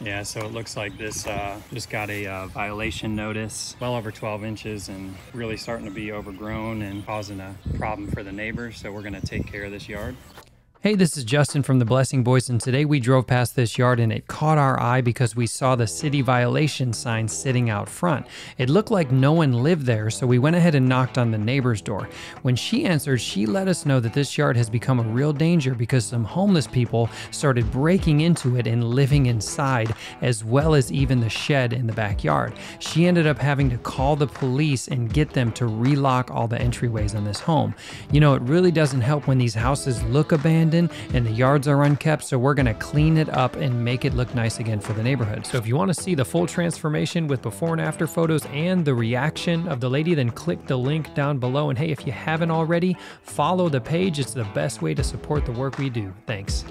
Yeah, so it looks like this uh, just got a uh, violation notice, well over 12 inches and really starting to be overgrown and causing a problem for the neighbors. So we're gonna take care of this yard. Hey, this is Justin from the Blessing Boys, and today we drove past this yard and it caught our eye because we saw the city violation sign sitting out front. It looked like no one lived there, so we went ahead and knocked on the neighbor's door. When she answered, she let us know that this yard has become a real danger because some homeless people started breaking into it and living inside, as well as even the shed in the backyard. She ended up having to call the police and get them to relock all the entryways on this home. You know, it really doesn't help when these houses look abandoned and the yards are unkept, so we're to clean it up and make it look nice again for the neighborhood. So if you want to see the full transformation with before and after photos and the reaction of the lady, then click the link down below. And hey, if you haven't already, follow the page. It's the best way to support the work we do. Thanks.